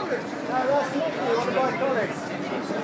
Colors. No, that's not the one by Colors.